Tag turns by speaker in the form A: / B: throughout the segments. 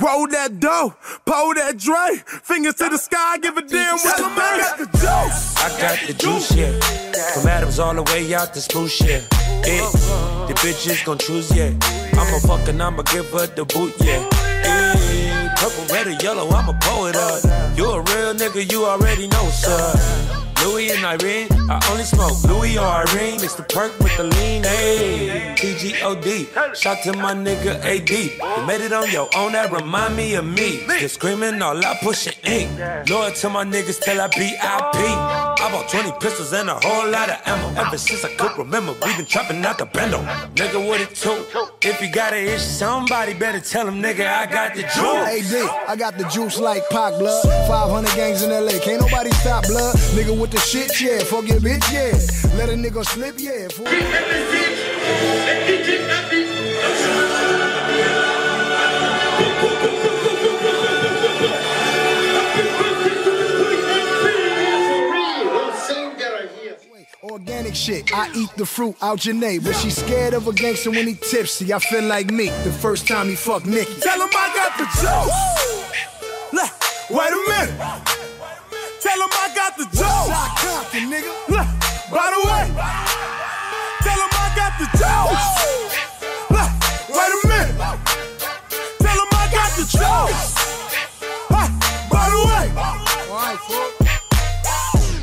A: Roll that dough, pull that Dre, fingers to the sky, give a damn what the man got the juice.
B: I got the juice, yeah. From Adams all the way out to Spruce, yeah. The bitches gon' choose, yeah. I'm a fucking, I'ma give her the boot, yeah. Purple, red, or yellow, I'ma a poet up. You a real nigga, you already know, sir. Louis and Irene, I only smoke Louis or Irene. The perk with the lean, ayy. TGOD, shout to my nigga AD. You made it on your own, that remind me of me. Just screaming all I push it ink. Loyal to my niggas till I be. I bought 20 pistols and a whole lot of ammo. Ever since I could remember, we been trapping out the bendo. Nigga, what it took? If you got an issue, somebody better tell him, nigga, I got the juice.
C: AD, I got the juice like Pac blood. 500 gangs in LA, can't nobody stop blood. Nigga with the shit, yeah. Fuck your bitch, yeah. Let a nigga slip, yeah. Fool. Organic shit, I eat the fruit out Janae, but she scared of a gangster when he tipsy. I feel like Meek the first time he fucked Nicki.
A: Tell him I got the juice. Wait a minute. By the way, tell him I got the juice. Wait a minute. Tell him I got the juice. By the way,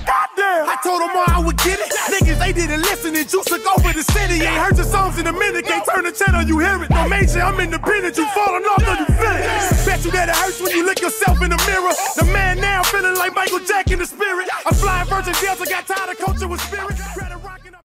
A: goddamn, I told them all I would get it. Niggas, they didn't listen and juice took over the city. Ain't heard your songs in a minute, can't turn the channel, you hear it. No major, I'm independent, you falling off, though you you that it hurts when you look yourself in the mirror. The man now feeling like Michael Jack in the spirit. I'm flying Virgin Delta, got tired of coaching with spirit.